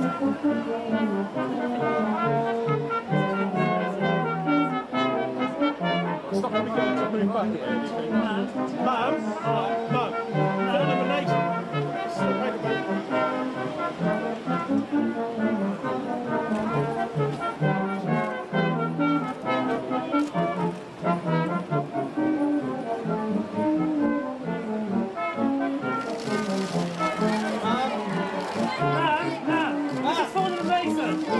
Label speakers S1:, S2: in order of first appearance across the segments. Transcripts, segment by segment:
S1: Stop. Me going to move back Jesus.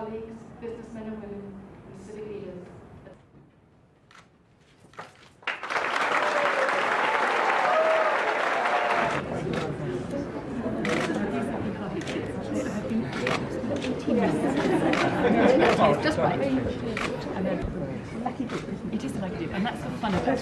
S2: colleagues, businessmen and women, and civic leaders.
S3: Just right. And then lucky dip. It is a lucky dip, and that's the fun of it.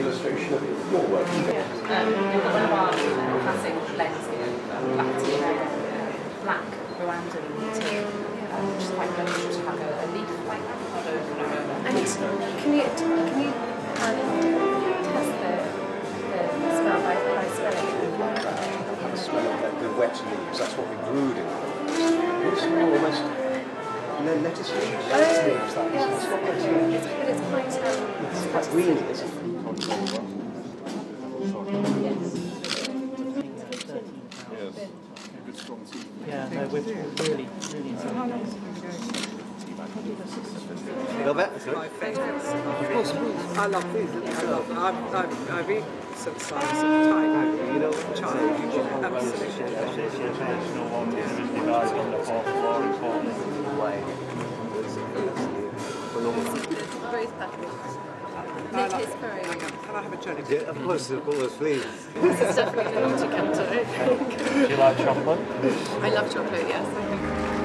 S4: Illustration of your work.
S5: Um, you've got one of our classic blends here, black tea, black Rwandan tea, um, which is quite unusual to have a, a leaf like avocado kind of aroma.
S6: And it's, can you can you um, test the the smell by by smelling it?
S4: Have a smell of the, the wet leaves. That's what we brewed in. It's almost le- lettuce leaves. Lettuce leaves. That is. It's not lettuce leaves.
S6: It's, but it's quite um,
S4: It's quite greeny, isn't it?
S7: Yeah, no, we're really, really
S8: my favourites. Of course, I love these. I love. I've, I've, I've eaten since I was a tiny, you know, child. Absolutely. I have a jelly?
S4: Yeah, of course, of course, please.
S6: This is definitely the naughty counter. I think.
S7: Do you like chocolate?
S6: I love chocolate. Yes.